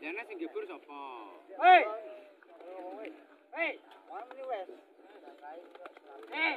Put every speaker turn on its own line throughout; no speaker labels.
Jane sing gebur sapa?
Hei. Hei. Hei.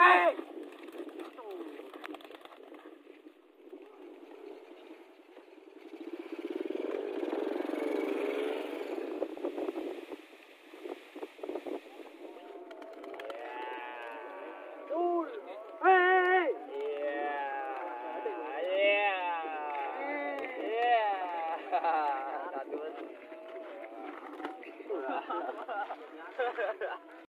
Hey! Hey!
Yeah.